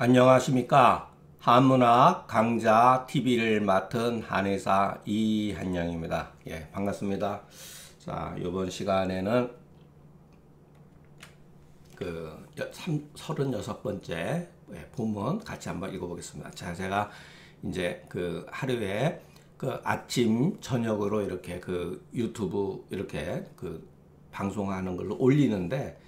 안녕하십니까 한문학 강좌 TV를 맡은 한의사 이한영입니다. 예, 반갑습니다. 자, 이번 시간에는 그 36번째 예, 본문 같이 한번 읽어보겠습니다. 자, 제가 이제 그 하루에 그 아침 저녁으로 이렇게 그 유튜브 이렇게 그 방송하는 걸로 올리는데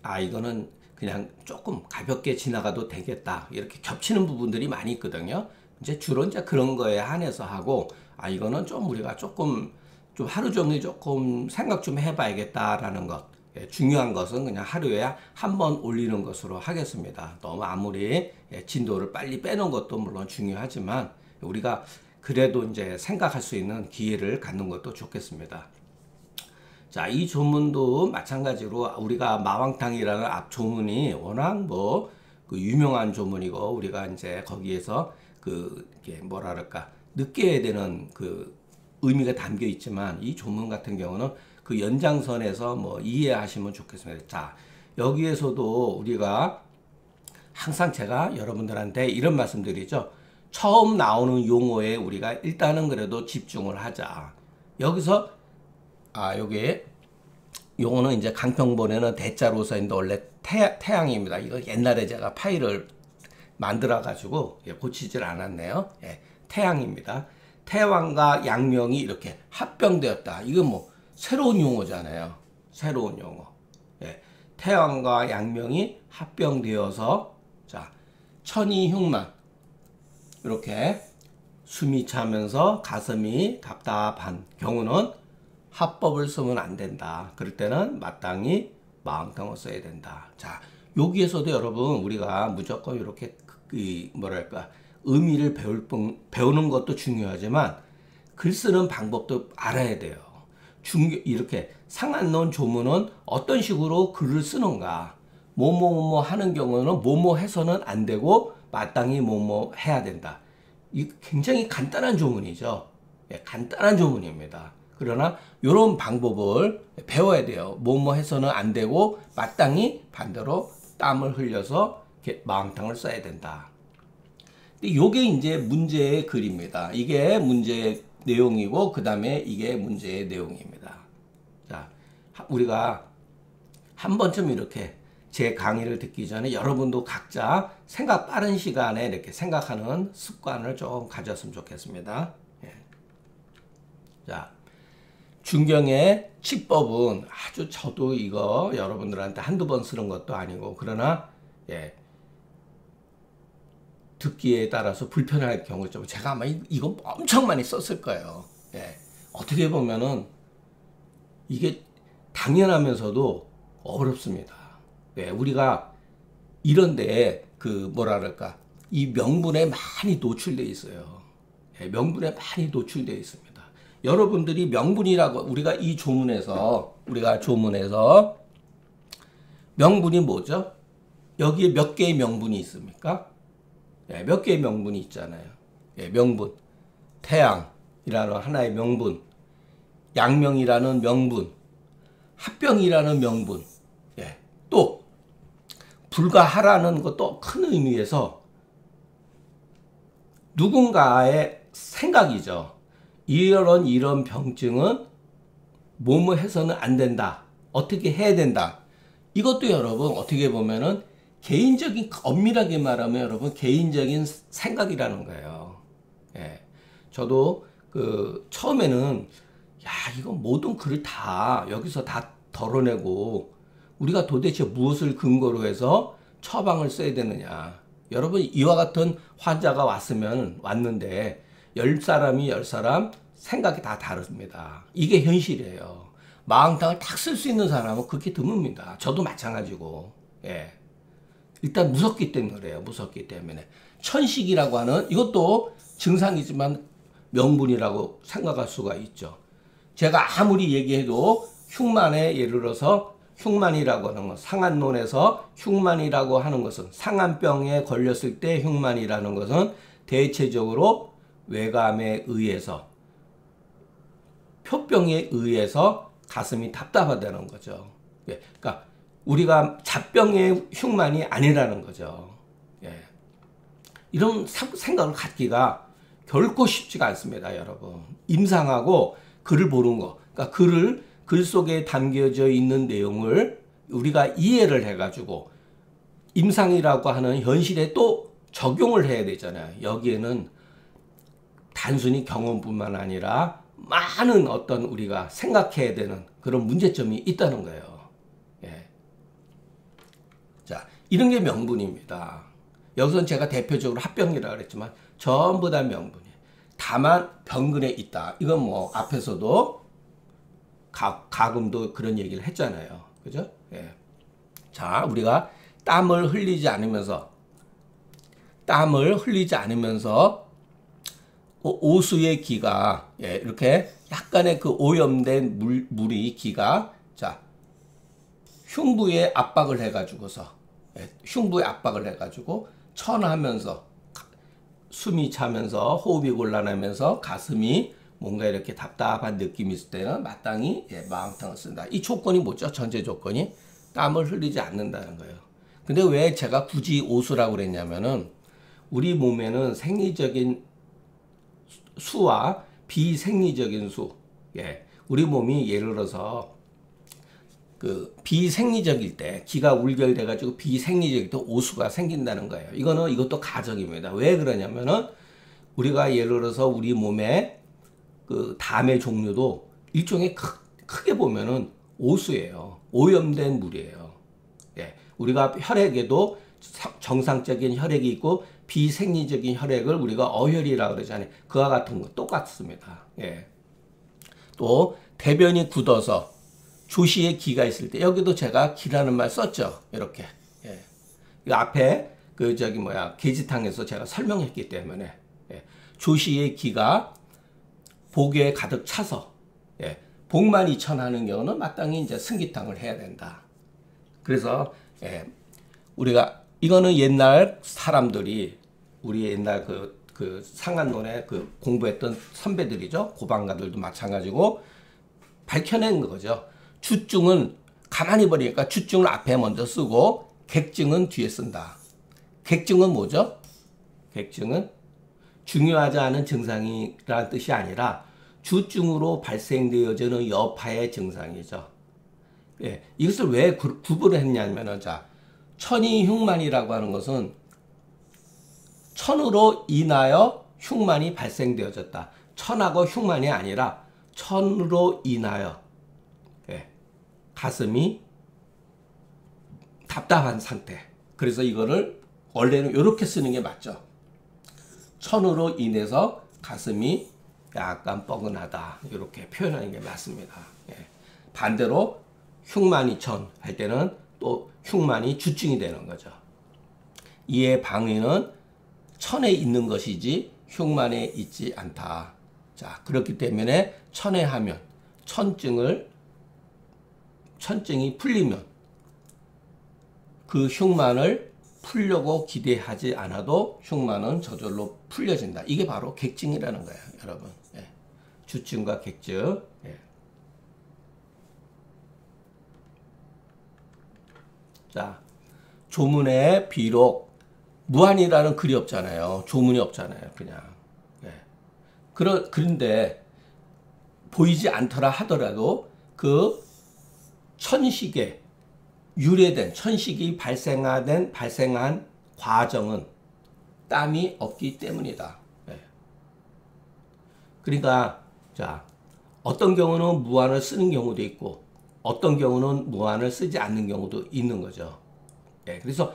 아 이거는 그냥 조금 가볍게 지나가도 되겠다 이렇게 겹치는 부분들이 많이 있거든요. 이제 주로 이제 그런 거에 한해서 하고 아 이거는 좀 우리가 조금 좀 하루 종일 조금 생각 좀 해봐야겠다라는 것. 예, 중요한 것은 그냥 하루에 한 번 올리는 것으로 하겠습니다. 너무 아무리 예, 진도를 빨리 빼는 것도 물론 중요하지만 우리가 그래도 이제 생각할 수 있는 기회를 갖는 것도 좋겠습니다. 자, 이 조문도 마찬가지로 우리가 마왕탕이라는 앞 조문이 워낙 뭐 그 유명한 조문이고 우리가 이제 거기에서 그 이게 그럴까 느껴야 되는 그 의미가 담겨 있지만 이 조문 같은 경우는 그 연장선에서 뭐 이해하시면 좋겠습니다. 자, 여기에서도 우리가 항상 제가 여러분들한테 이런 말씀드리죠. 처음 나오는 용어에 우리가 일단은 그래도 집중을 하자. 여기서 아, 요게 요거는 이제 강평본에는 대자로 써있는데 원래 태, 태양입니다. 이거 옛날에 제가 파일을 만들어 가지고 예, 고치질 않았네요. 예, 태양입니다. 태왕과 양명이 이렇게 합병되었다. 이건 뭐 새로운 용어잖아요. 새로운 용어. 예, 태왕과 양명이 합병되어서 자 천이 흉만 이렇게 숨이 차면서 가슴이 답답한 경우는 합법을 쓰면 안 된다. 그럴 때는 마땅히 마음탕을 써야 된다. 자, 여기에서도 여러분 우리가 무조건 이렇게 그 뭐랄까 의미를 배울 배우는 것도 중요하지만 글 쓰는 방법도 알아야 돼요. 중 이렇게 상한론 조문은 어떤 식으로 글을 쓰는가, 뭐뭐뭐 하는 경우는 뭐뭐 해서는 안 되고 마땅히 뭐뭐 해야 된다. 이 굉장히 간단한 조문이죠. 예, 간단한 조문입니다. 그러나 이런 방법을 배워야 돼요. 뭐뭐 해서는 안 되고 마땅히 반대로 땀을 흘려서 마음탕을 써야 된다. 이게 이제 문제의 글입니다. 이게 문제의 내용이고 그 다음에 이게 문제의 내용입니다. 자, 우리가 한 번쯤 이렇게 제 강의를 듣기 전에 여러분도 각자 생각 빠른 시간에 이렇게 생각하는 습관을 좀 가졌으면 좋겠습니다. 예. 자, 중경의 치법은 아주 저도 이거 여러분들한테 한두 번 쓰는 것도 아니고 그러나 예, 듣기에 따라서 불편할 경우 좀 제가 아마 이거 엄청 많이 썼을 거예요. 예, 어떻게 보면은 이게 당연하면서도 어렵습니다. 예, 우리가 이런데 그 그럴까 이 명분에 많이 노출돼 있어요. 예, 명분에 많이 노출돼 있습니다. 여러분들이 명분이라고 우리가 이 조문에서 우리가 조문에서 명분이 뭐죠? 여기에 몇 개의 명분이 있습니까? 예, 몇 개의 명분이 있잖아요. 예, 명분. 태양이라는 하나의 명분. 양명이라는 명분. 합병이라는 명분. 예, 또 불가하라는 것도 큰 의미에서 누군가의 생각이죠. 이런 이런 병증은 뭐뭐 해서는 안 된다. 어떻게 해야 된다. 이것도 여러분 어떻게 보면은 개인적인 엄밀하게 말하면 여러분 개인적인 생각이라는 거예요. 예. 저도 그 처음에는 야 이거 모든 글을 다 여기서 다 덜어내고 우리가 도대체 무엇을 근거로 해서 처방을 써야 되느냐. 여러분 이와 같은 환자가 왔으면 왔는데 열 사람이 열 사람 생각이 다 다릅니다. 이게 현실이에요. 마음탕을 딱쓸수 있는 사람은 그렇게 드뭅니다. 저도 마찬가지고. 예. 일단 무섭기 때문에 그래요. 무섭기 때문에. 천식이라고 하는 이것도 증상이지만 명분이라고 생각할 수가 있죠. 제가 아무리 얘기해도 흉만에 예를 들어서 흉만이라고 하는 것, 상한론에서 흉만이라고 하는 것은 상한병에 걸렸을 때 흉만이라는 것은 대체적으로 외감에 의해서 표병에 의해서 가슴이 답답하다는 거죠. 예, 그러니까 우리가 잡병의 흉만이 아니라는 거죠. 예, 이런 생각을 갖기가 결코 쉽지가 않습니다, 여러분. 임상하고 글을 보는 거. 그러니까 글을 글 속에 담겨져 있는 내용을 우리가 이해를 해가지고 임상이라고 하는 현실에 또 적용을 해야 되잖아요. 여기에는 단순히 경험뿐만 아니라 많은 어떤 우리가 생각해야 되는 그런 문제점이 있다는 거예요. 예. 자, 이런 게 명분입니다. 여기서는 제가 대표적으로 합병이라고 그랬지만 전부 다 명분이에요. 다만 병근에 있다. 이건 뭐 앞에서도 가, 가금도 그런 얘기를 했잖아요. 그죠? 예. 자, 우리가 땀을 흘리지 않으면서 땀을 흘리지 않으면서 오수의 기가 예, 이렇게 약간의 그 오염된 물, 물이 기가 자 흉부에 압박을 해가지고서 예, 흉부에 압박을 해가지고 천하면서 숨이 차면서 호흡이 곤란하면서 가슴이 뭔가 이렇게 답답한 느낌이 있을 때는 마땅히 예, 마음탕을 쓴다. 이 조건이 뭐죠? 전제 조건이 땀을 흘리지 않는다는 거예요. 근데 왜 제가 굳이 오수라고 그랬냐면은 우리 몸에는 생리적인 수와 비생리적인 수. 예. 우리 몸이 예를 들어서 그 비생리적일 때 기가 울결돼 가지고 비생리적일 때 오수가 생긴다는 거예요. 이거는 이것도 가정입니다. 왜 그러냐면은 우리가 예를 들어서 우리 몸에 그 담의 종류도 일종의 크, 크게 보면은 오수예요. 오염된 물이에요. 예. 우리가 혈액에도 정상적인 혈액이 있고 비생리적인 혈액을 우리가 어혈이라고 그러잖아요. 그와 같은 거 똑같습니다. 예. 또 대변이 굳어서 조시에 기가 있을 때 여기도 제가 기라는 말 썼죠. 이렇게. 예. 이 앞에 그 저기 뭐야 계지탕에서 제가 설명했기 때문에 예. 조시의 기가 복에 가득 차서 예. 복만 이천하는 경우는 마땅히 이제 승기탕을 해야 된다. 그래서 예. 우리가 이거는 옛날 사람들이 우리 옛날 그, 그 상한론에 그 공부했던 선배들이죠. 고방가들도 마찬가지고 밝혀낸 거죠. 주증은 가만히 버리니까 주증을 앞에 먼저 쓰고 객증은 뒤에 쓴다. 객증은 뭐죠? 객증은 중요하지 않은 증상이라는 뜻이 아니라 주증으로 발생되어지는 여파의 증상이죠. 예, 이것을 왜 구, 분을 했냐면은 자 천이 흉만이라고 하는 것은 천으로 인하여 흉만이 발생되어졌다. 천하고 흉만이 아니라 천으로 인하여 예, 가슴이 답답한 상태. 그래서 이거를 원래는 이렇게 쓰는 게 맞죠. 천으로 인해서 가슴이 약간 뻐근하다. 이렇게 표현하는 게 맞습니다. 예. 반대로 흉만이 천할 때는 또 흉만이 주증이 되는 거죠. 이에 방위는 천에 있는 것이지 흉만에 있지 않다. 자, 그렇기 때문에 천에 하면 천증을 천증이 풀리면 그 흉만을 풀려고 기대하지 않아도 흉만은 저절로 풀려진다. 이게 바로 객증이라는 거예요, 여러분. 예. 주증과 객증. 예. 자, 조문에 비록 무한이라는 글이 없잖아요. 조문이 없잖아요. 그냥. 예. 그러, 그런데 보이지 않더라 하더라도 그 천식에 유래된 천식이 발생화된 발생한 과정은 땀이 없기 때문이다. 예. 그러니까 자 어떤 경우는 무한을 쓰는 경우도 있고 어떤 경우는 무한을 쓰지 않는 경우도 있는 거죠. 예. 그래서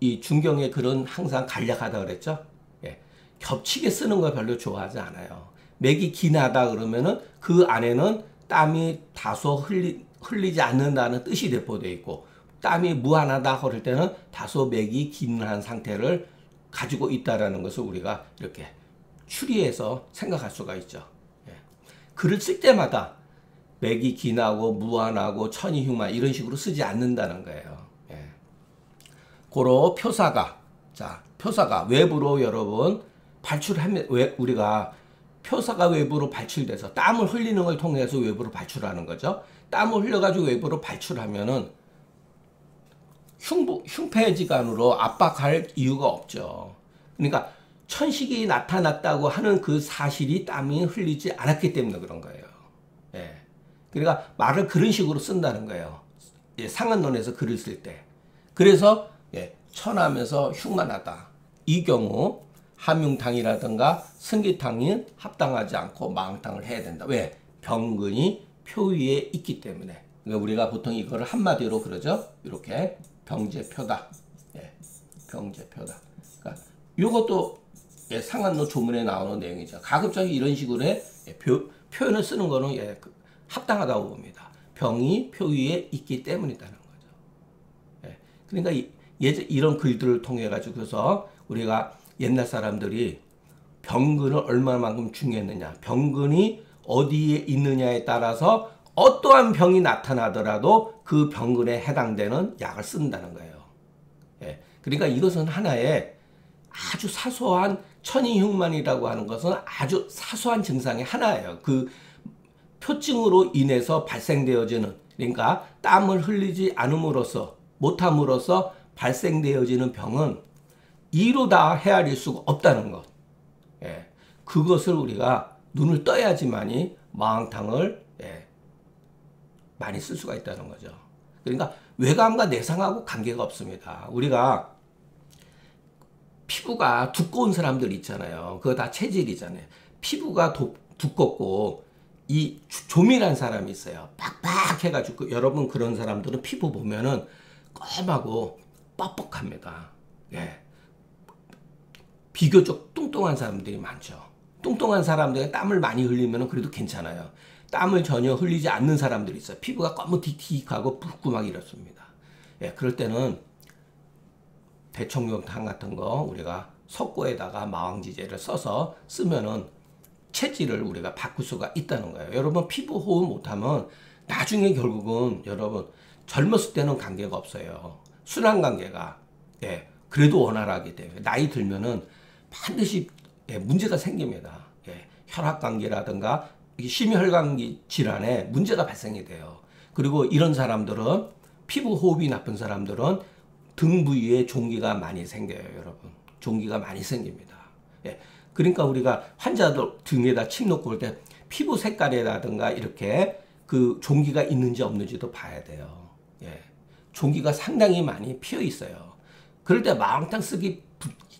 이 중경의 글은 항상 간략하다 그랬죠. 예. 겹치게 쓰는 걸 별로 좋아하지 않아요. 맥이 기나다 그러면은 그 안에는 땀이 다소 흘리, 흘리지 않는다는 뜻이 내포되어 있고 땀이 무한하다 그럴 때는 다소 맥이 긴한 상태를 가지고 있다라는 것을 우리가 이렇게 추리해서 생각할 수가 있죠. 예. 글을 쓸 때마다 맥이 기나고 무한하고 천이 흉만 이런 식으로 쓰지 않는다는 거예요. 고로 표사가 자 표사가 외부로 여러분 발출하면 왜 우리가 표사가 외부로 발출돼서 땀을 흘리는 걸 통해서 외부로 발출하는 거죠. 땀을 흘려가지고 외부로 발출하면은 흉부, 흉폐지간으로 압박할 이유가 없죠. 그러니까 천식이 나타났다고 하는 그 사실이 땀이 흘리지 않았기 때문에 그런 거예요. 예. 그러니까 말을 그런 식으로 쓴다는 거예요. 예, 상한론에서 글을 쓸 때. 그래서 예, 천하면서 흉만하다. 이 경우 함융탕이라든가 승기탕이 합당하지 않고 망탕을 해야 된다. 왜? 병근이 표 위에 있기 때문에. 그러니까 우리가 보통 이거를 한마디로 그러죠. 이렇게 병제표다. 예, 병제표다. 그러니까 이것도 예, 상한론 조문에 나오는 내용이죠. 가급적이 이런 식으로 예, 표, 표현을 쓰는 거는 예, 그 합당하다고 봅니다. 병이 표 위에 있기 때문이라는 거죠. 예, 그러니까 이, 예전 이런 글들을 통해 가지고서 우리가 옛날 사람들이 병근을 얼마만큼 중요했느냐, 병근이 어디에 있느냐에 따라서 어떠한 병이 나타나더라도 그 병근에 해당되는 약을 쓴다는 거예요. 예, 그러니까 이것은 하나의 아주 사소한 천이흉만이라고 하는 것은 아주 사소한 증상의 하나예요. 그 표증으로 인해서 발생되어지는 그러니까 땀을 흘리지 않음으로써 못함으로써 발생되어지는 병은 이로 다 헤아릴 수가 없다는 것. 예. 그것을 우리가 눈을 떠야지만이 마왕탕을 예. 많이 쓸 수가 있다는 거죠. 그러니까 외감과 내상하고 관계가 없습니다. 우리가 피부가 두꺼운 사람들 있잖아요. 그거 다 체질이잖아요. 피부가 도, 두껍고 이 조밀한 사람이 있어요. 빡빡 해가지고 여러분 그런 사람들은 피부 보면은 검하고 뻑뻑합니다. 예. 비교적 뚱뚱한 사람들이 많죠. 뚱뚱한 사람들이 땀을 많이 흘리면 그래도 괜찮아요. 땀을 전혀 흘리지 않는 사람들이 있어요. 피부가 검은틱틱하고 붉고 막 이렇습니다. 예, 그럴 때는 대청룡탕 같은 거 우리가 석고에다가 마왕지제를 써서 쓰면은 체질을 우리가 바꿀 수가 있다는 거예요. 여러분 피부 호흡 못하면 나중에 결국은 여러분 젊었을 때는 관계가 없어요. 순환 관계가 예 그래도 원활하기 때문에 나이 들면은 반드시 예, 문제가 생깁니다. 예, 혈압 관계라든가 심혈관계 질환에 문제가 발생이 돼요. 그리고 이런 사람들은 피부 호흡이 나쁜 사람들은 등 부위에 종기가 많이 생겨요, 여러분. 종기가 많이 생깁니다. 예. 그러니까 우리가 환자들 등에다 침 놓고 볼때 피부 색깔이라든가 이렇게 그 종기가 있는지 없는지도 봐야 돼요. 예. 종기가 상당히 많이 피어 있어요. 그럴 때 마왕탕 쓰기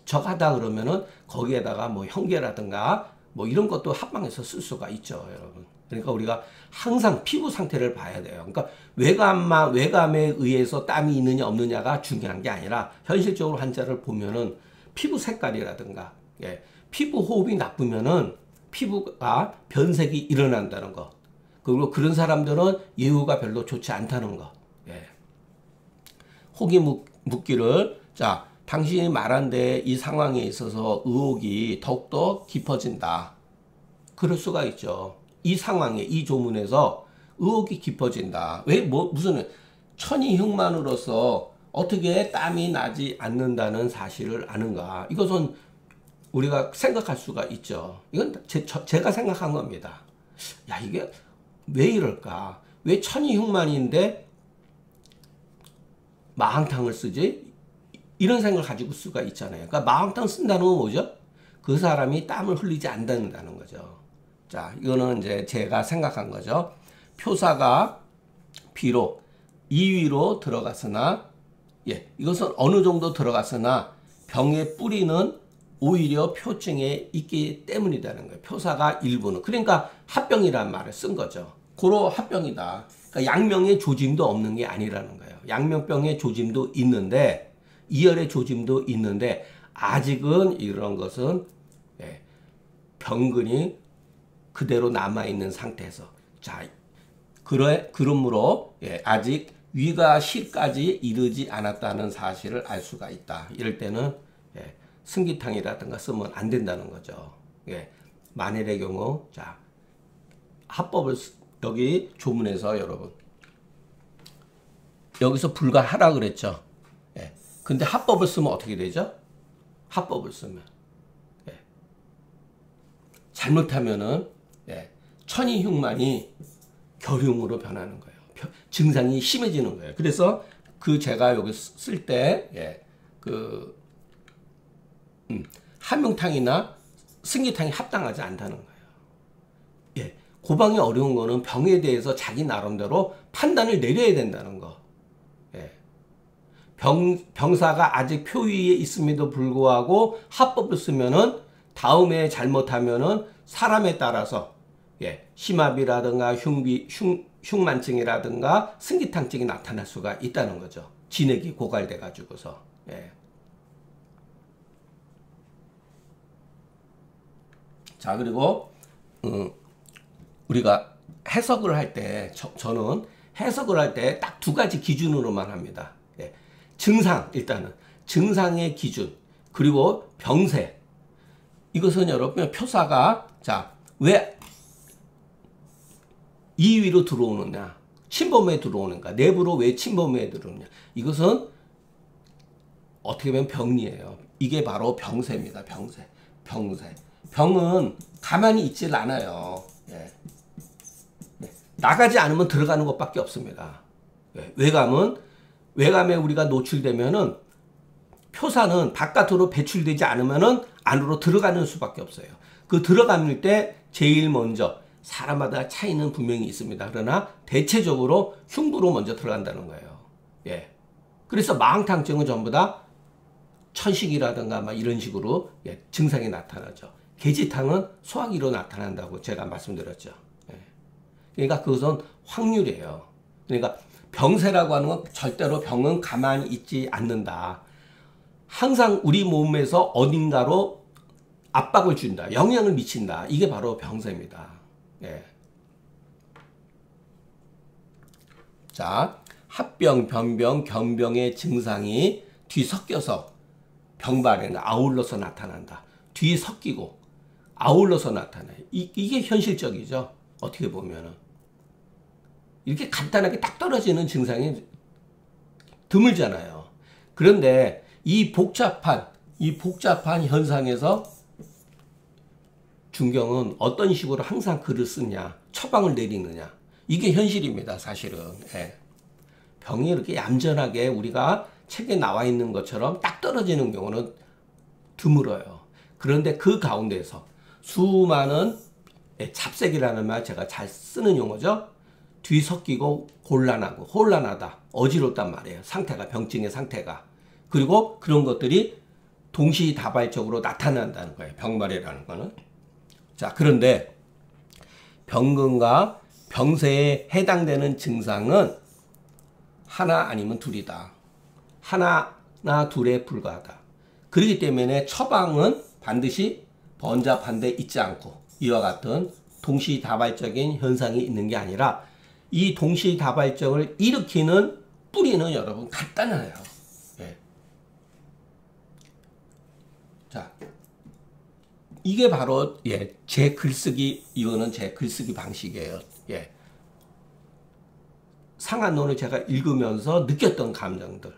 적하다 그러면은 거기에다가 뭐 형계라든가 뭐 이런 것도 합방해서 쓸 수가 있죠, 여러분. 그러니까 우리가 항상 피부 상태를 봐야 돼요. 그러니까 외감만 외감에 의해서 땀이 있느냐 없느냐가 중요한 게 아니라 현실적으로 환자를 보면은 피부 색깔이라든가 예, 피부 호흡이 나쁘면은 피부가 변색이 일어난다는 거. 그리고 그런 사람들은 예후가 별로 좋지 않다는 거. 예. 혹이 묻, 묻기를 자 당신이 말한 데 이 상황에 있어서 의혹이 더욱더 깊어진다. 그럴 수가 있죠. 이 상황에 이 조문에서 의혹이 깊어진다. 왜 뭐 무슨 천이 흉만으로서 어떻게 땀이 나지 않는다는 사실을 아는가? 이것은 우리가 생각할 수가 있죠. 이건 제, 저, 제가 생각한 겁니다. 야 이게 왜 이럴까? 왜 천이 흉만인데 마항탕을 쓰지? 이런 생각을 가지고 수가 있잖아요. 그러니까 마항탕 쓴다는 건 뭐죠? 그 사람이 땀을 흘리지 않는다는 거죠. 자, 이거는 이제 제가 생각한 거죠. 표사가 비록 2위로 들어갔으나, 예, 이것은 어느 정도 들어갔으나 병의 뿌리는 오히려 표증에 있기 때문이라는 거예요. 표사가 일부는. 그러니까 합병이란 말을 쓴 거죠. 고로 합병이다. 그러니까 양명의 조짐도 없는 게 아니라는 거예요. 양명병의 조짐도 있는데, 이열의 조짐도 있는데, 아직은 이런 것은, 예, 병근이 그대로 남아 있는 상태에서 자 그러 그러므로 예, 아직 위가 시까지 이르지 않았다는 사실을 알 수가 있다. 이럴 때는 예, 승기탕이라든가 쓰면 안 된다는 거죠. 예, 만일의 경우 자 합법을 여기 조문에서 여러분 여기서 불가하라 그랬죠. 예, 근데 합법을 쓰면 어떻게 되죠? 합법을 쓰면 예, 잘못하면은 예, 천이흉만이 결흉으로 변하는 거예요. 증상이 심해지는 거예요. 그래서 그 제가 여기 쓸 때, 예, 그, 음, 한명탕이나 승기탕이 합당하지 않다는 거예요. 예. 고방이 어려운 거는 병에 대해서 자기 나름대로 판단을 내려야 된다는 거. 예. 병, 병사가 아직 표위에 있음에도 불구하고 합법을 쓰면은 다음에 잘못하면은 사람에 따라서 예, 심압이라든가 흉비, 흉, 흉만증이라든가 승기탕증이 나타날 수가 있다는 거죠. 진액이 고갈돼 가지고서. 예. 자 그리고 음, 우리가 해석을 할 때 저는 해석을 할 때 딱 두 가지 기준으로만 합니다. 예. 증상 일단은 증상의 기준 그리고 병세 이것은 여러분 표사가 자 왜 2위로 들어오느냐 침범에 들어오는가 내부로 왜 침범에 들어오느냐 이것은 어떻게 보면 병리예요. 이게 바로 병세입니다. 병세 병세 병은 가만히 있질 않아요. 예. 네. 나가지 않으면 들어가는 것밖에 없습니다. 예. 외감은 외감에 우리가 노출되면은 표사는 바깥으로 배출되지 않으면은 안으로 들어가는 수밖에 없어요. 그 들어갈 때 제일 먼저 사람마다 차이는 분명히 있습니다. 그러나 대체적으로 흉부로 먼저 들어간다는 거예요. 예. 그래서 망탕증은 전부 다 천식이라든가 막 이런 식으로 예, 증상이 나타나죠. 계지탕은 소화기로 나타난다고 제가 말씀드렸죠. 예. 그러니까 그것은 확률이에요. 그러니까 병세라고 하는 건 절대로 병은 가만히 있지 않는다. 항상 우리 몸에서 어딘가로 압박을 준다. 영향을 미친다. 이게 바로 병세입니다. 예. 자, 합병, 변병, 견병의 증상이 뒤섞여서 병발에 아울러서 나타난다. 뒤섞이고 아울러서 나타나요. 이, 이게 현실적이죠. 어떻게 보면은. 이렇게 간단하게 딱 떨어지는 증상이 드물잖아요. 그런데 이 복잡한, 이 복잡한 현상에서 중경은 어떤 식으로 항상 글을 쓰냐, 처방을 내리느냐. 이게 현실입니다, 사실은. 예. 병이 이렇게 얌전하게 우리가 책에 나와 있는 것처럼 딱 떨어지는 경우는 드물어요. 그런데 그 가운데서 수많은 예, 잡색이라는 말 제가 잘 쓰는 용어죠. 뒤섞이고 곤란하고 혼란하다, 어지럽단 말이에요. 상태가 병증의 상태가 그리고 그런 것들이 동시다발적으로 나타난다는 거예요. 병말이라는 거는. 자 그런데 병근과 병세에 해당되는 증상은 하나 아니면 둘이다. 하나나 둘에 불과하다. 그렇기 때문에 처방은 반드시 번잡한데 있지 않고 이와 같은 동시다발적인 현상이 있는 게 아니라 이 동시다발적을 일으키는 뿌리는 여러분 간단해요. 예. 자, 이게 바로 예, 제 글쓰기 이거는 제 글쓰기 방식이에요. 예. 상한론을 제가 읽으면서 느꼈던 감정들.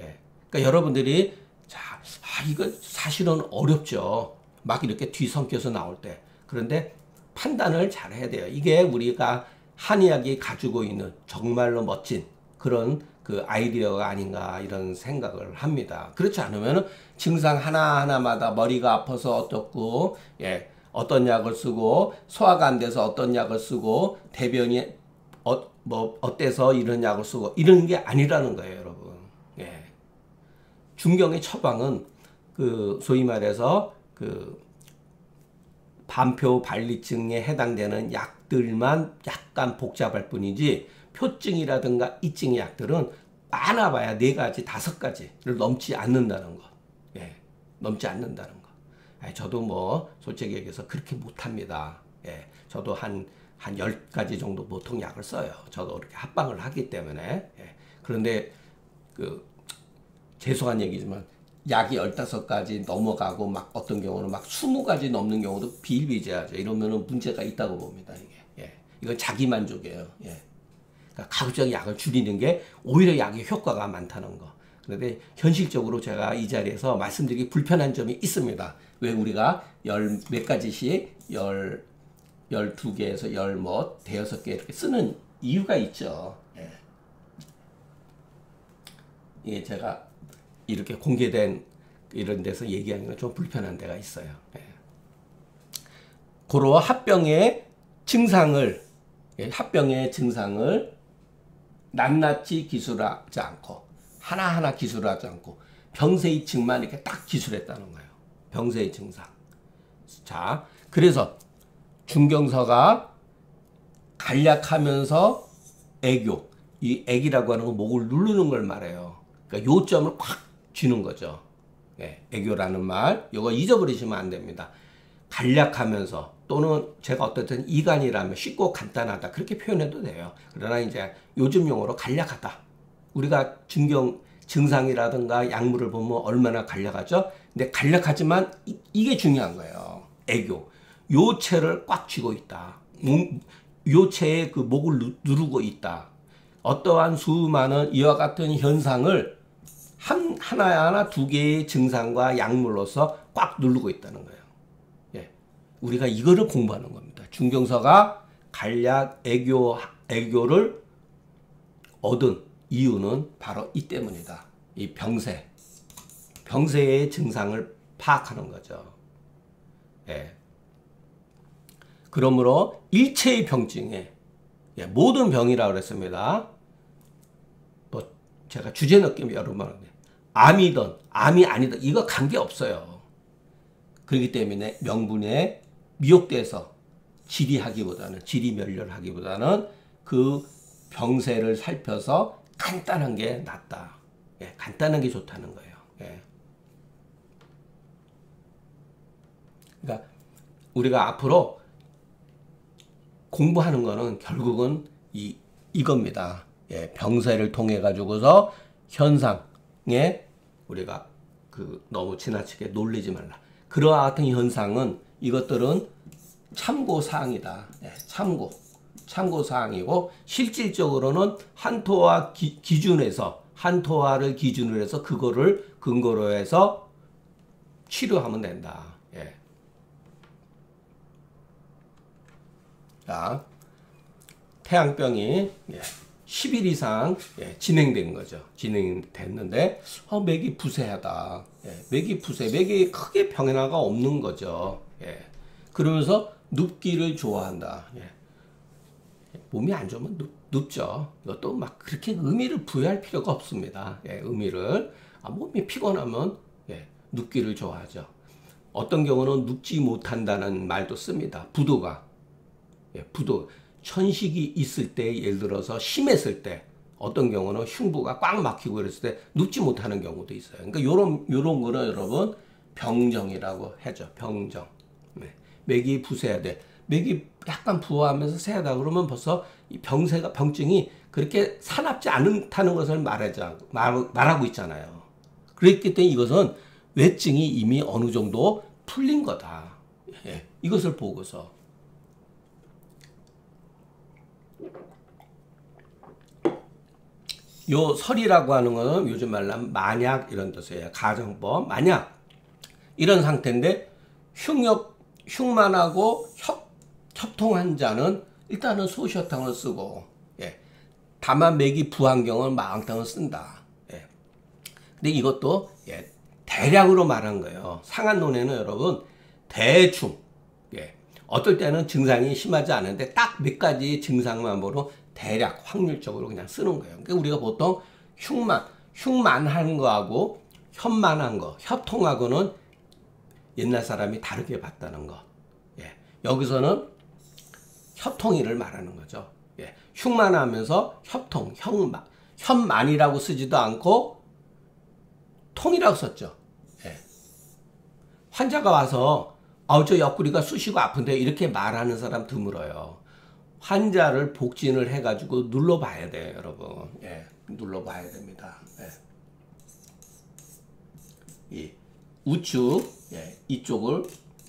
예. 그러니까 여러분들이 자, 아 이거 사실은 어렵죠. 막 이렇게 뒤섞여서 나올 때. 그런데 판단을 잘 해야 돼요. 이게 우리가 한의학이 가지고 있는 정말로 멋진 그런 그 아이디어가 아닌가 이런 생각을 합니다. 그렇지 않으면 증상 하나하나마다 머리가 아파서 어떻고, 예, 어떤 약을 쓰고, 소화가 안 돼서 어떤 약을 쓰고, 대변이 어, 뭐, 어때서 이런 약을 쓰고, 이런 게 아니라는 거예요, 여러분. 예. 중경의 처방은 그, 소위 말해서 그 반표 발리증에 해당되는 약들만 약간 복잡할 뿐이지 표증이라든가 이증의 약들은 많아봐야 네 가지 다섯 가지를 넘지 않는다는 것. 예, 넘지 않는다는 것. 예, 저도 뭐 솔직히 얘기해서 그렇게 못합니다. 예, 저도 한한 열가지 정도 보통 약을 써요. 저도 그렇게 합방을 하기 때문에. 예, 그런데 그 죄송한 얘기지만 약이 15가지 넘어가고 막 어떤 경우는 막 20가지 넘는 경우도 비일비재하죠. 이러면은 문제가 있다고 봅니다, 이게. 예. 이건 자기 만족이에요. 예. 그러니까 가급적 약을 줄이는 게 오히려 약의 효과가 많다는 거. 그런데 현실적으로 제가 이 자리에서 말씀드리기 불편한 점이 있습니다. 왜 우리가 열 몇 가지씩 열, 열두 개에서 열 뭐, 대여섯 개 이렇게 쓰는 이유가 있죠. 예. 이게 제가 이렇게 공개된 이런 데서 얘기하기는 좀 불편한 데가 있어요. 예. 고로 합병의 증상을 예, 합병의 증상을 낱낱이 기술하지 않고 하나하나 기술하지 않고 병세의 증만 이렇게 딱 기술했다는 거예요. 병세의 증상. 자, 그래서 중경서가 간략하면서 애교, 이 애기라고 하는 건 목을 누르는 걸 말해요. 그러니까 요점을 콱 쥐는 거죠. 예, 애교라는 말, 이거 잊어버리시면 안 됩니다. 간략하면서 또는 제가 어떻든 이간이라면 쉽고 간단하다 그렇게 표현해도 돼요. 그러나 이제 요즘 용어로 간략하다. 우리가 증경 증상이라든가 약물을 보면 얼마나 간략하죠? 근데 간략하지만 이, 게 중요한 거예요. 애교. 요체를 꽉 쥐고 있다. 요체의 그 목을 누르고 있다. 어떠한 수많은 이와 같은 현상을 한, 하나 하나 두 개의 증상과 약물로서 꽉 누르고 있다는 거예요. 예. 우리가 이거를 공부하는 겁니다. 중경서가 간략 애교, 애교를 얻은 이유는 바로 이 때문이다. 이 병세. 병세의 증상을 파악하는 거죠. 예. 그러므로 일체의 병증에 예, 모든 병이라고 그랬습니다. 뭐 제가 주제 느낌 여러 번 암이든 암이 아니든 이거 관계 없어요. 그렇기 때문에 명분에 미혹돼서 질의하기보다는 질의 멸렬하기보다는 그 병세를 살펴서 간단한 게 낫다. 예, 간단한 게 좋다는 거예요. 예. 그러니까 우리가 앞으로 공부하는 거는 결국은 이 이겁니다. 예, 병세를 통해 가지고서 현상에 우리가 그 너무 지나치게 놀리지 말라. 그러한 현상은 이것들은 참고 사항이다. 예, 참고 참고 사항이고 실질적으로는 한토와 기, 기준에서 한토화를 기준으로 해서 그거를 근거로 해서 치료하면 된다. 예. 자, 태양병이 예, 10일 이상 예, 진행된 거죠. 진행됐는데 어, 맥이 부세하다. 예, 맥이 부세, 맥이 크게 변화가 없는 거죠. 예. 그러면서 눕기를 좋아한다. 예. 몸이 안 좋으면 눕, 눕죠. 이것도 막 그렇게 의미를 부여할 필요가 없습니다. 예, 의미를 아, 몸이 피곤하면 예, 눕기를 좋아하죠. 어떤 경우는 눕지 못한다는 말도 씁니다. 부도가 예, 부도 천식이 있을 때 예를 들어서 심했을 때 어떤 경우는 흉부가 꽉 막히고 그랬을 때 눕지 못하는 경우도 있어요. 그러니까 요런 요런 거는 여러분 병정이라고 하죠. 병정. 네. 맥이 부세야 돼. 맥이 약간 부어하면서 세하다 그러면 벌써 이 병세가 병증이 그렇게 사납지 않다는 것을 말하자 말, 말하고 있잖아요. 그랬기 때문에 이것은 외증이 이미 어느 정도 풀린 거다. 예, 이것을 보고서 요 설이라고 하는 것은 요즘 말로 만약 이런 뜻이에요. 가정법 만약 이런 상태인데 흉역 흉만하고 협 협통한 자는 일단은 소시어탕을 쓰고 예. 다만 맥이 부한 경우는 마왕탕을 쓴다. 예. 근데 이것도 예. 대략으로 말한 거예요. 상한론에는 여러분 대충 예. 어떨 때는 증상이 심하지 않은데 딱 몇 가지 증상만 보러 대략 확률적으로 그냥 쓰는 거예요. 그러니까 우리가 보통 흉만 흉만한 거하고 협만한 거, 협통하고는 옛날 사람이 다르게 봤다는 거. 예. 여기서는 협통이를 말하는 거죠. 예. 흉만하면서 협통, 형만, 현만이라고 쓰지도 않고 통이라고 썼죠. 예. 환자가 와서 아우 저 옆구리가 쑤시고 아픈데 이렇게 말하는 사람 드물어요. 환자를 복진을 해가지고 눌러봐야 돼요, 여러분. 예, 눌러봐야 됩니다. 예. 이 우측 예, 이쪽을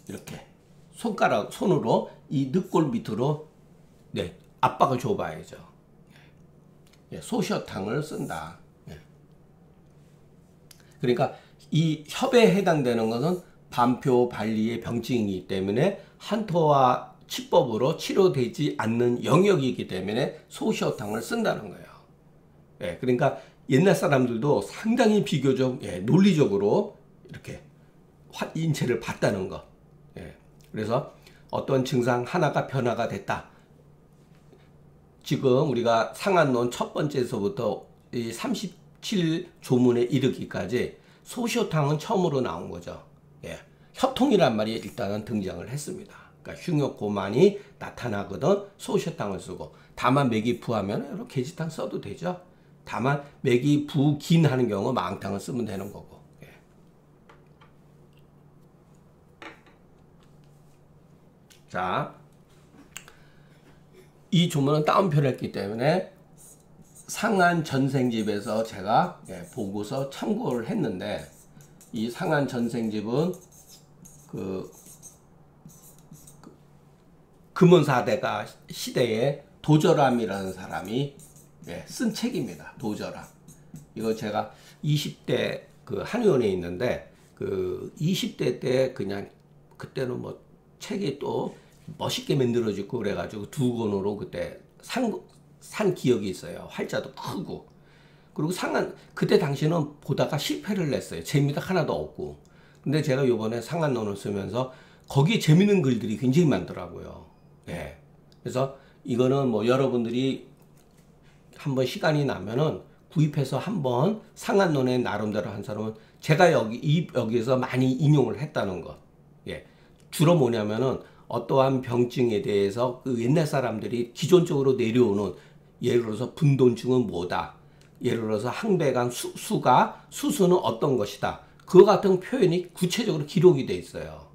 이렇게 손가락 손으로 이 늑골 밑으로 네, 압박을 줘봐야죠. 예, 소셔탕을 쓴다. 예. 그러니까 이 협에 해당되는 것은 반표 발리의 병증이기 때문에 한토와 치법으로 치료되지 않는 영역이기 때문에 소시어탕을 쓴다는 거예요. 예, 그러니까 옛날 사람들도 상당히 비교적 예, 논리적으로 이렇게 인체를 봤다는 거. 예. 그래서 어떤 증상 하나가 변화가 됐다. 지금 우리가 상한론 첫 번째에서부터 이 37조문에 이르기까지 소시오탕은 처음으로 나온 거죠. 예. 협통이란 말이 일단은 등장을 했습니다. 그러니까 흉역 고만이 나타나거든 소시오탕을 쓰고 다만 맥이 부하면 여러 게지탕 써도 되죠. 다만 맥이 부긴 하는 경우 망탕을 쓰면 되는 거고. 예. 자, 이 조문은 다운표를 했기 때문에 상한 전생집에서 제가 예, 보고서 참고를 했는데 이 상한 전생집은 그, 그 금은사대가 시대에 도절함이라는 사람이 예, 쓴 책입니다. 도절함. 이거 제가 20대 그 한의원에 있는데 그 20대 때 그냥 그때는 뭐 책이 또 멋있게 만들어지고 그래가지고 두 권으로 그때 산, 산 기억이 있어요. 활자도 크고. 그리고 상한, 그때 당시는 보다가 실패를 냈어요. 재미가 하나도 없고. 근데 제가 요번에 상한론을 쓰면서 거기에 재밌는 글들이 굉장히 많더라고요. 예. 그래서 이거는 뭐 여러분들이 한번 시간이 나면은 구입해서 한번 상한론에 나름대로 한 사람은 제가 여기, 이, 여기에서 많이 인용을 했다는 것. 예. 주로 뭐냐면은 어떠한 병증에 대해서 그 옛날 사람들이 기존적으로 내려오는 예를 들어서 분돈증은 뭐다. 예를 들어서 항배간 수, 수가 수수는 어떤 것이다. 그 같은 표현이 구체적으로 기록이 돼 있어요.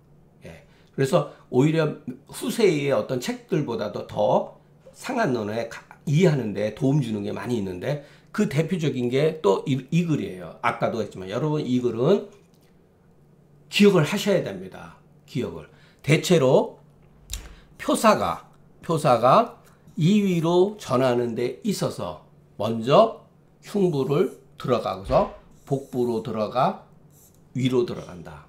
예. 그래서 오히려 후세의 어떤 책들보다도 더 상한론에 이해하는데 도움 주는 게 많이 있는데 그 대표적인 게 또 이 글이에요. 아까도 했지만 여러분 이 글은 기억을 하셔야 됩니다. 기억을. 대체로 표사가 표사가 2위로 전하는 데 있어서 먼저 흉부를 들어가서 복부로 들어가 위로 들어간다.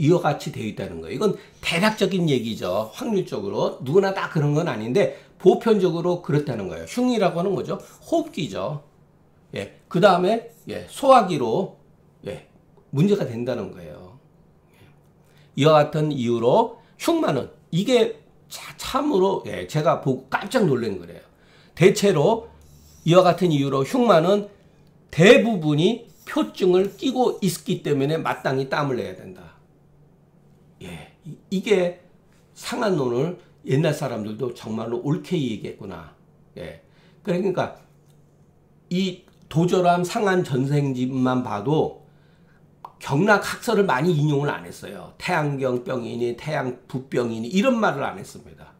예. 이와 같이 되어 있다는 거예요. 이건 대략적인 얘기죠. 확률적으로. 누구나 다 그런 건 아닌데 보편적으로 그렇다는 거예요. 흉이라고 하는 거죠. 호흡기죠. 예. 그 다음에 예. 소화기로 예. 문제가 된다는 거예요. 예. 이와 같은 이유로 흉만은 이게 참으로 예, 제가 보고 깜짝 놀란 거래요. 대체로 이와 같은 이유로 흉만은 대부분이 표증을 끼고 있기 때문에 마땅히 땀을 내야 된다. 예, 이게 상한론을 옛날 사람들도 정말로 옳게 얘기했구나. 예, 그러니까 이 도절함 상한 전생집만 봐도 경락 학설을 많이 인용을 안 했어요. 태양경병이니 태양부병이니 이런 말을 안 했습니다.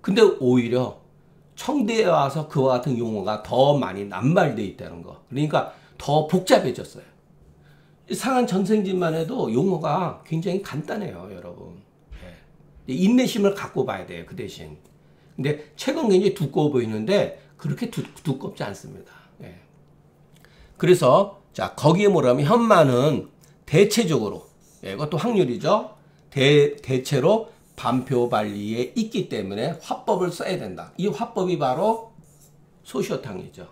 근데 오히려 청대에 와서 그와 같은 용어가 더 많이 남발되어 있다는 거. 그러니까 더 복잡해졌어요. 상한 전생진만 해도 용어가 굉장히 간단해요, 여러분. 네. 인내심을 갖고 봐야 돼요, 그 대신. 근데 책은 굉장히 두꺼워 보이는데 그렇게 두, 두껍지 않습니다. 네. 그래서 자 거기에 뭐라면 현만은 대체적으로 예, 이것도 확률이죠. 대, 대체로 반표 발리에 있기 때문에 화법을 써야 된다. 이 화법이 바로 소시오탕이죠.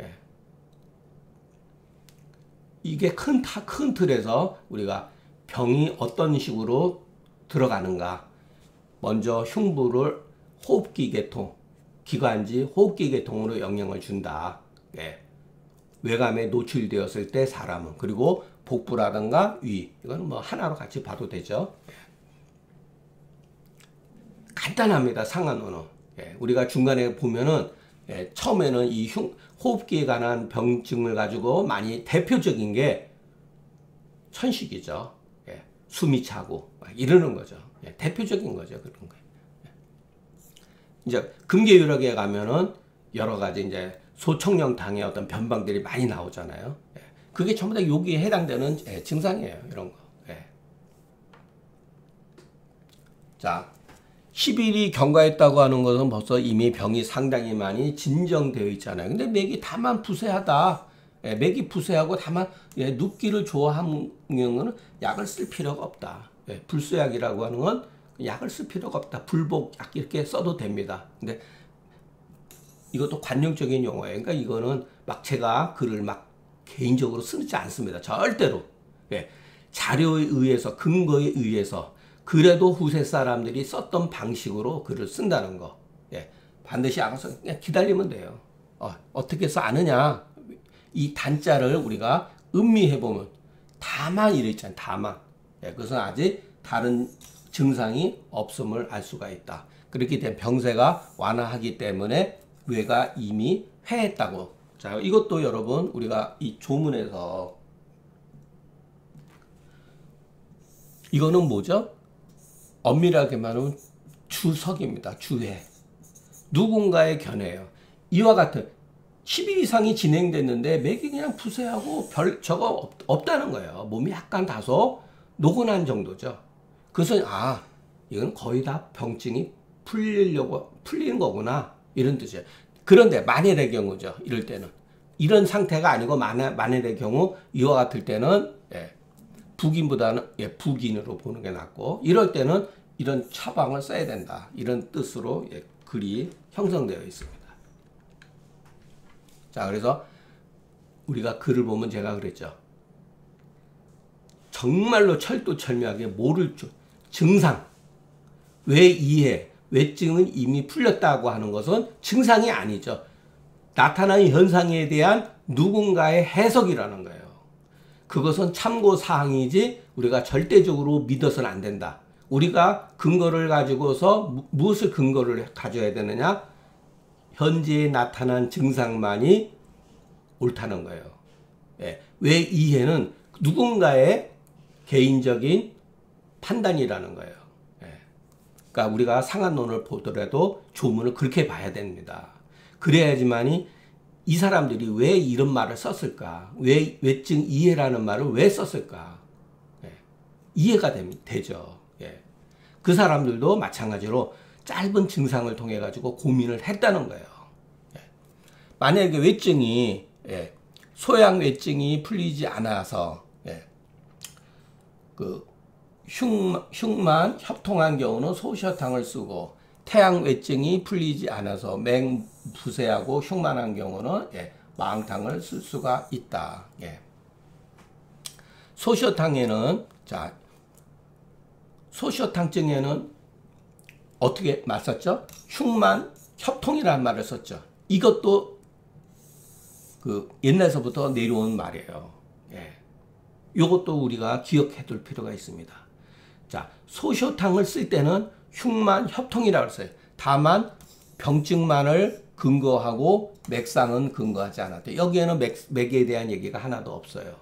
예. 이게 큰, 타, 큰 틀에서 우리가 병이 어떤 식으로 들어가는가. 먼저 흉부를 호흡기 계통, 기관지 호흡기 계통으로 영향을 준다. 예. 외감에 노출되었을 때 사람은 그리고 복부라든가 위 이거는 뭐 하나로 같이 봐도 되죠. 간단합니다. 상한 언어. 예, 우리가 중간에 보면은 예, 처음에는 이 흉, 호흡기에 관한 병증을 가지고 많이 대표적인 게 천식이죠. 예, 숨이 차고 이러는 거죠. 예, 대표적인 거죠. 그런 거. 예. 이제 금계유력에 가면은 여러 가지 이제 소청령탕의 어떤 변방들이 많이 나오잖아요. 예. 그게 전부 다 여기에 해당되는 예, 증상이에요. 이런 거. 예. 자, 10일이 경과했다고 하는 것은 벌써 이미 병이 상당히 많이 진정되어 있잖아요. 근데 맥이 다만 부세하다. 예, 맥이 부세하고 다만 예, 눕기를 좋아하는 경우는 약을 쓸 필요가 없다. 예, 불수약이라고 하는 건 약을 쓸 필요가 없다. 불복약 이렇게 써도 됩니다. 근데 이것도 관용적인 용어예요. 그러니까 이거는 막 제가 글을 막 개인적으로 쓰지 않습니다. 절대로. 예. 자료에 의해서 근거에 의해서 그래도 후세 사람들이 썼던 방식으로 글을 쓴다는 거. 예. 반드시 알아서 그냥 기다리면 돼요. 어, 어떻게 해서 아느냐? 이 단자를 우리가 음미해 보면 다만 이래 있잖아요. 다만. 예, 그것은 아직 다른 증상이 없음을 알 수가 있다. 그렇기 때문에 병세가 완화하기 때문에 뇌가 이미 회했다고. 자, 이것도 여러분 우리가 이 조문에서 이거는 뭐죠? 엄밀하게 말하면 주석입니다. 주회. 누군가의 견해예요. 이와 같은 10일 이상이 진행됐는데 맥이 그냥 부세하고 별 저거 없, 다는 거예요. 몸이 약간 다소 노곤한 정도죠. 그래서 아 이건 거의 다 병증이 풀리려고 풀리는 거구나 이런 뜻이에요. 그런데 만일의 경우죠. 이럴 때는 이런 상태가 아니고 만일, 만일의 경우 이와 같을 때는 예, 북인보다는 예, 북인으로 보는 게 낫고 이럴 때는 이런 처방을 써야 된다. 이런 뜻으로 예, 글이 형성되어 있습니다. 자, 그래서 우리가 글을 보면 제가 그랬죠. 정말로 철도철미하게 모를 줄, 증상, 왜 이해, 외증은 이미 풀렸다고 하는 것은 증상이 아니죠. 나타나는 현상에 대한 누군가의 해석이라는 거예요. 그것은 참고 사항이지 우리가 절대적으로 믿어서는 안 된다. 우리가 근거를 가지고서 무엇을 근거를 가져야 되느냐? 현재에 나타난 증상만이 옳다는 거예요. 예. 왜 이해는 누군가의 개인적인 판단이라는 거예요. 예. 그러니까 우리가 상한론을 보더라도 조문을 그렇게 봐야 됩니다. 그래야지만이 이 사람들이 왜 이런 말을 썼을까? 왜 외증 이해라는 말을 왜 썼을까? 예. 이해가 되, 죠 예. 그 사람들도 마찬가지로 짧은 증상을 통해 가지고 고민을 했다는 거예요. 예. 만약에 외증이 예, 소양 외증이 풀리지 않아서 예, 그 흉, 흉만 협통한 경우는 소시어탕을 쓰고 태양 외증이 풀리지 않아서 맹부세하고 흉만한 경우는 예, 망탕을 쓸 수가 있다. 예. 소시어탕에는 자 소시어탕증에는 어떻게 맞섰죠? 흉만 협통이라는 말을 썼죠. 이것도 그 옛날서부터 내려온 말이에요. 예. 요것도 우리가 기억해 둘 필요가 있습니다. 자, 소시오탕을 쓸 때는 흉만 협통이라고 했어요. 다만 병증만을 근거하고 맥상은 근거하지 않았대. 여기에는 맥, 맥에 대한 얘기가 하나도 없어요.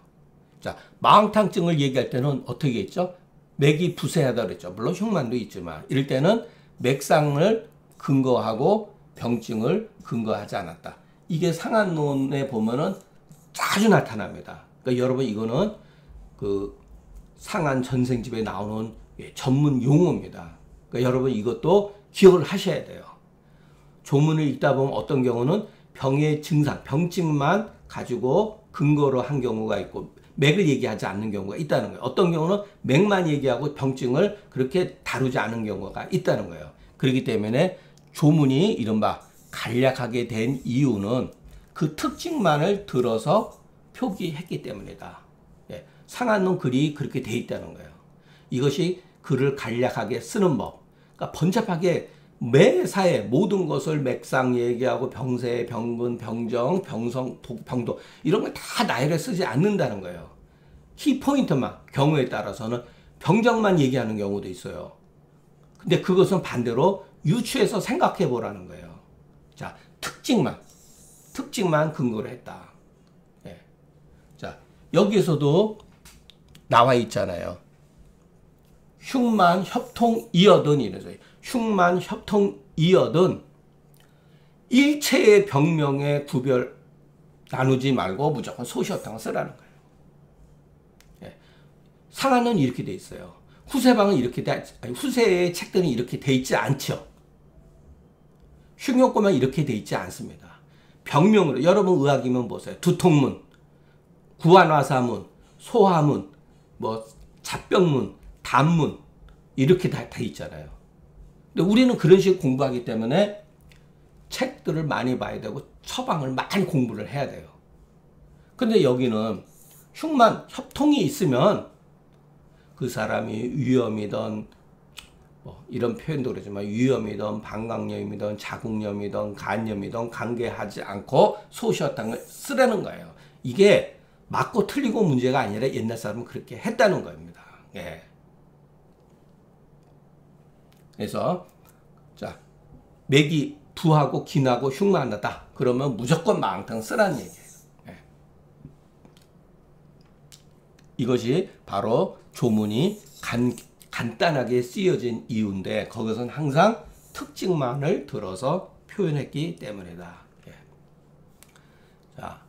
자, 마항탕증을 얘기할 때는 어떻게 했죠? 맥이 부세하다 그랬죠. 물론 흉만도 있지만 이럴 때는 맥상을 근거하고 병증을 근거하지 않았다. 이게 상한론에 보면은 자주 나타납니다. 그러니까 여러분 이거는 그 상한 전생집에 나오는 예, 전문 용어입니다. 그러니까 여러분 이것도 기억을 하셔야 돼요. 조문을 읽다 보면 어떤 경우는 병의 증상, 병증만 가지고 근거로 한 경우가 있고 맥을 얘기하지 않는 경우가 있다는 거예요. 어떤 경우는 맥만 얘기하고 병증을 그렇게 다루지 않은 경우가 있다는 거예요. 그렇기 때문에 조문이 이른바 간략하게 된 이유는 그 특징만을 들어서 표기했기 때문이다. 예, 상한론 글이 그렇게 돼 있다는 거예요. 이것이 글을 간략하게 쓰는 법. 그러니까 번잡하게 매사에 모든 것을 맥상 얘기하고 병세, 병근, 병정, 병성, 병도 이런 걸 다 나열해 쓰지 않는다는 거예요. 키포인트만 경우에 따라서는 병정만 얘기하는 경우도 있어요. 근데 그것은 반대로 유추해서 생각해 보라는 거예요. 자, 특징만, 특징만 근거로 했다. 예. 자, 여기에서도 나와 있잖아요. 흉만 협통 이어든 이래서 흉만 협통 이어든 일체의 병명의 구별 나누지 말고 무조건 소시어탕을 쓰라는 거예요. 예. 상한은 이렇게 돼 있어요. 후세방은 이렇게 돼, 아니, 후세의 책들은 이렇게 돼 있지 않죠. 흉욕고만 이렇게 돼 있지 않습니다. 병명으로 여러분 의학이면 보세요. 두통문, 구안화사문, 소화문, 뭐 잡병문, 단문 이렇게 다, 다 있잖아요. 근데 우리는 그런 식 공부하기 때문에 책들을 많이 봐야 되고 처방을 많이 공부를 해야 돼요. 근데 여기는 흉만 협통이 있으면 그 사람이 위험이든 뭐 이런 표현도 그러지만 위험이든 방광염이든 자궁염이든 간염이든 관계하지 않고 걸 쓰라는 거예요. 이게 맞고 틀리고 문제가 아니라 옛날 사람은 그렇게 했다는 겁니다. 예. 그래서 자 맥이 부하고 긴하고 흉만하다. 그러면 무조건 망탕 쓰라는 얘기예요. 예. 이것이 바로 조문이 간, 간단하게 쓰여진 이유인데 거기서는 항상 특징만을 들어서 표현했기 때문이다. 예. 자,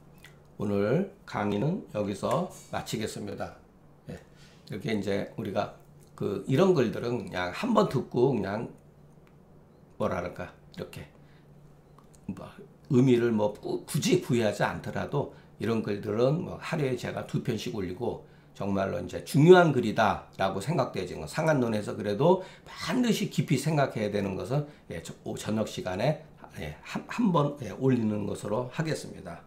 오늘 강의는 여기서 마치겠습니다. 예. 이렇게 이제 우리가 그 이런 글들은 그냥 한 번 듣고 그냥 뭐랄까 이렇게 뭐 의미를 뭐 굳이 부여하지 않더라도 이런 글들은 뭐 하루에 제가 두 편씩 올리고 정말로 이제 중요한 글이다라고 생각되어진 거 상한론에서 그래도 반드시 깊이 생각해야 되는 것은 예, 저녁 시간에 예, 한번 예, 올리는 것으로 하겠습니다.